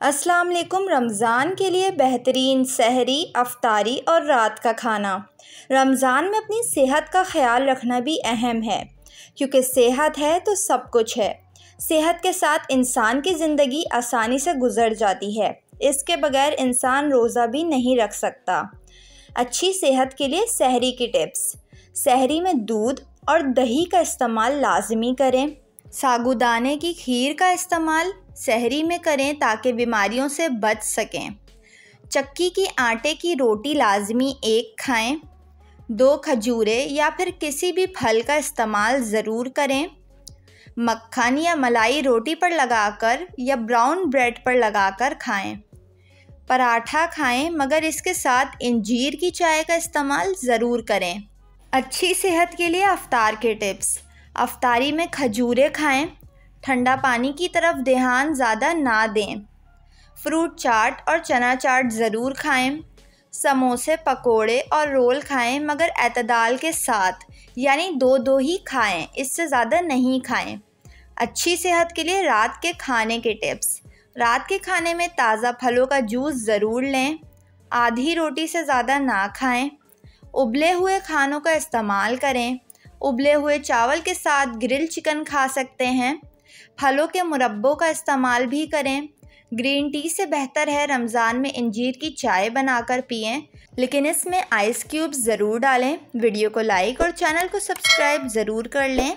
अस्सलाम वालेकुम रमज़ान के लिए बेहतरीन सहरी, अफ्तारी और रात का खाना। रमज़ान में अपनी सेहत का ख्याल रखना भी अहम है, क्योंकि सेहत है तो सब कुछ है। सेहत के साथ इंसान की ज़िंदगी आसानी से गुज़र जाती है, इसके बगैर इंसान रोज़ा भी नहीं रख सकता। अच्छी सेहत के लिए सहरी की टिप्स। सहरी में दूध और दही का इस्तेमाल लाजमी करें। सागुदाने की खीर का इस्तेमाल सहरी में करें ताकि बीमारियों से बच सकें। चक्की की आटे की रोटी लाजमी एक खाएँ। दो खजूरे या फिर किसी भी फल का इस्तेमाल ज़रूर करें। मक्खन या मलाई रोटी पर लगाकर या ब्राउन ब्रेड पर लगाकर खाएँ। पराठा खाएँ, मगर इसके साथ इंजीर की चाय का इस्तेमाल ज़रूर करें। अच्छी सेहत के लिए अफ्तार के टिप्स। अफ्तारी में खजूरें खाएँ, ठंडा पानी की तरफ़ ध्यान ज़्यादा ना दें। फ्रूट चाट और चना चाट ज़रूर खाएँ, समोसे, पकोड़े और रोल खाएँ, मगर अतदाल के साथ, यानी दो दो ही खाएँ, इससे ज़्यादा नहीं खाएँ। अच्छी सेहत के लिए रात के खाने के टिप्स। रात के खाने में ताज़ा फलों का जूस ज़रूर लें, आधी रोटी से ज़्यादा ना खाएँ, उबले हुए खानों का इस्तेमाल करें। उबले हुए चावल के साथ ग्रिल चिकन खा सकते हैं। फलों के मुरब्बों का इस्तेमाल भी करें। ग्रीन टी से बेहतर है रमज़ान में इंजीर की चाय बनाकर पिएँ, लेकिन इसमें आइस क्यूब्स ज़रूर डालें। वीडियो को लाइक और चैनल को सब्सक्राइब ज़रूर कर लें।